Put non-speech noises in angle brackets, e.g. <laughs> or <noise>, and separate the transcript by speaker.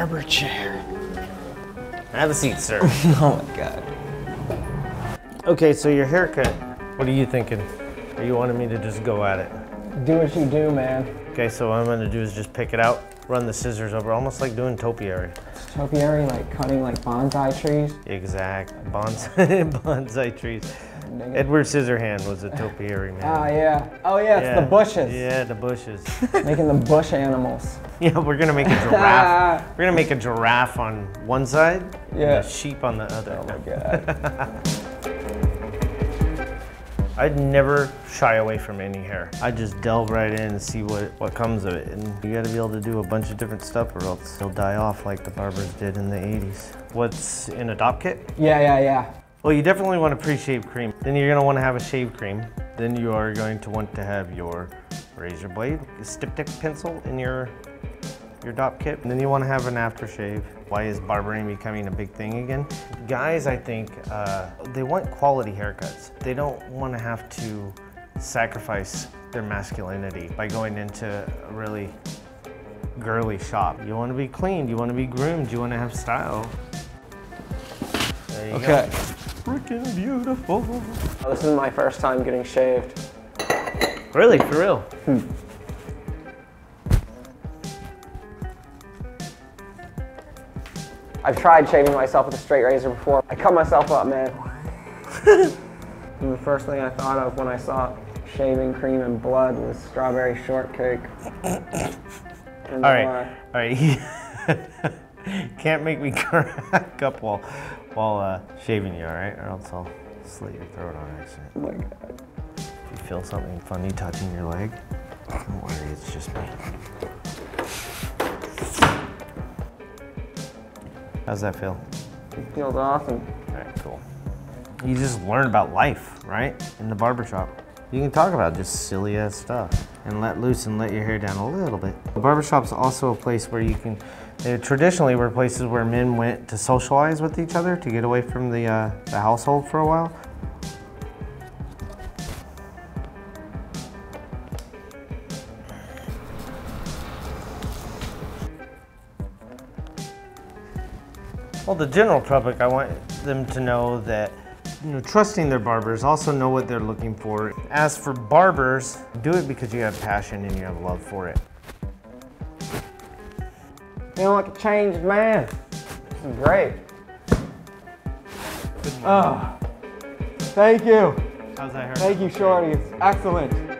Speaker 1: barber chair.
Speaker 2: Have a seat, sir. <laughs>
Speaker 1: Oh my god.
Speaker 2: okay, so your haircut. What are you thinking? Or you wanted me to just go at it?
Speaker 1: Do what you do, man.
Speaker 2: Okay, so what I'm gonna do is just pick it out, run the scissors over, almost like doing topiary.
Speaker 1: Topiary, like cutting like bonsai trees.
Speaker 2: Exact. Bonsai, <laughs> bonsai trees. Edward Scissorhand was a topiary man.
Speaker 1: Ah, yeah. Oh, yeah, it's the bushes.
Speaker 2: Yeah, the bushes. <laughs>
Speaker 1: Making the bush animals. <laughs>
Speaker 2: yeah, we're gonna make a giraffe. <laughs> we're gonna make a giraffe on one side
Speaker 1: Yeah.
Speaker 2: and a sheep on the other.
Speaker 1: Oh my god.
Speaker 2: I'd never shy away from any hair. I just delve right in and see what, what comes of it. And you gotta be able to do a bunch of different stuff or else they'll die off like the barbers did in the 80s. What's in a dopp kit?
Speaker 1: yeah, yeah, yeah.
Speaker 2: Well, you definitely want a pre-shave cream. Then you're gonna wanna have a shave cream. Then you are going to want to have your razor blade, a styptic pencil in your your dopp kit. And then you wanna have an aftershave. Why is barbering becoming a big thing again? Guys, I think, uh, they want quality haircuts. They don't wanna have to sacrifice their masculinity by going into a really girly shop. You wanna be clean, you wanna be groomed, you wanna have style. There you go.
Speaker 1: Okay.
Speaker 2: Freaking beautiful.
Speaker 1: Oh, this is my first time getting shaved.
Speaker 2: Really, for real.
Speaker 1: I've tried shaving myself with a straight razor before. I cut myself up, man. <laughs> and the first thing I thought of when I saw shaving cream and blood was strawberry shortcake. <coughs> And,
Speaker 2: All right,
Speaker 1: uh,
Speaker 2: all right. <laughs> <laughs> Can't make me <laughs> crack up while while uh, shaving you, all right? Or else I'll slit your throat on accident.
Speaker 1: oh my god.
Speaker 2: If you feel something funny touching your leg, don't worry, it's just me. How's that feel?
Speaker 1: It feels awesome.
Speaker 2: All right, cool. You just learn about life, right? In the barbershop. You can talk about just silly ass stuff and let loose and let your hair down a little bit. The barbershop's also a place where you can, they traditionally were places where men went to socialize with each other to get away from the, uh, the household for a while. Well, the general public, I want them to know that you know, trusting their barbers, also know what they're looking for. As for barbers, do it because you have passion and you have love for it.
Speaker 1: Feeling like a changed man. This is great. Oh, thank you.
Speaker 2: How's that hair?
Speaker 1: Thank you, Shorty. It's excellent.